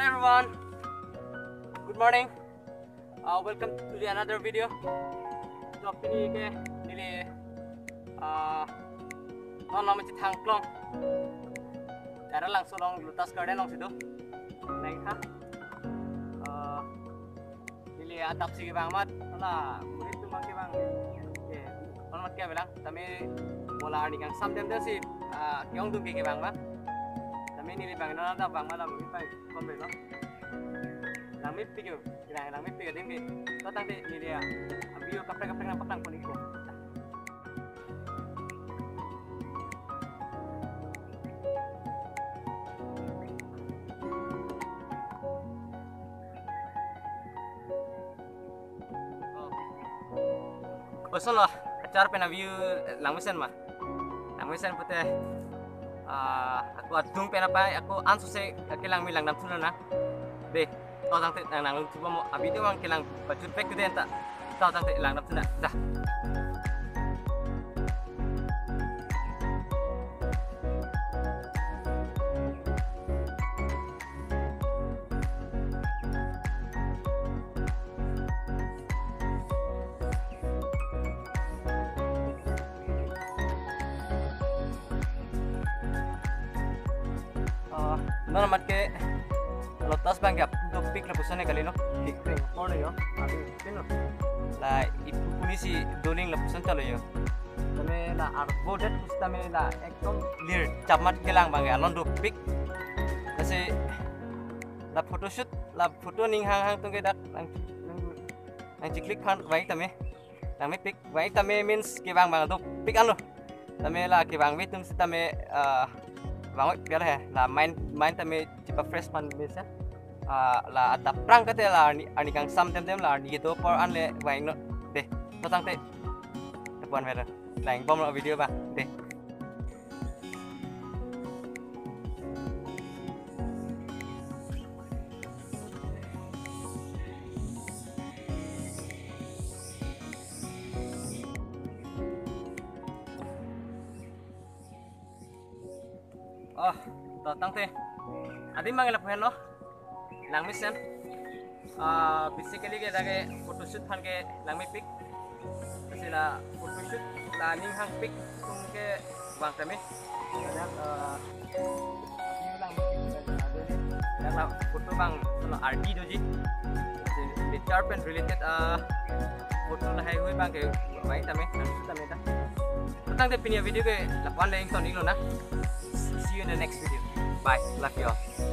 everyone. Good morning. Uh, welcome to the another video. So pini ke nili uh non nom chi thang klong. Dara lang so long lutas garden long sido. Nai ha. Nili adap sige bang mat. Ala murid tu mang ke bang. Ke non mat ke bilang. Tami bola ani kang sam dem desi. Uh kyong tu ke bang mat. Tami nili bang non ada bang malam ni bang kombe no. Lang mip pigo. Lang lang mip pigo dimi. To tang de nili ya. Ambil kapre-kapre nang patang pun iko. Usul lah, acara pena view langmisen mah. Langmisen putih. Ah, aku adung pena pa, aku ansu se kilang milang nam tunan na. Be, tau tang te nang nang coba mo abi dia wang kilang baju pek gede tak. Tau tang te lang nam tunan. Dah. Pik na pusane kali no? Pik pik pore yo abi pino la ipu puni si doling la pusan chalo yo tame la ar bodet kus tame la ekdom lir chamat kelang bang alon do pik. Kasi la photoshoot la photo ning hang hang tungke dak nang nang nang klik phan vai tame nang me pik. Vai tame means ke bang bang do pik ano tame la ke bang vitum si tame bangot biar ya. La main main tame cipa fresh man bisa uh, la ada prang kate la ani kang sam tem tem la ni gitu por an le waing no de to tang te te puan vera lain bom video ba de Ờ, oh, to tang te. Adi à, mangela phen no. Lang mission. Ah, ờ, basically ke dage photo shoot phan ke lang mi pic. Kasi la photo shoot la ning hang pic tung ke wang tami. Kadang ah view lang Yang la photo bang sono RD doji. Kasi the sharp and related ah ờ, photo la hai hui bang ke wai tami. Lang shoot tami ta. Tang te pinia video ke lakuan le ing ton luôn na. See you in the next video. Bye. Love you all.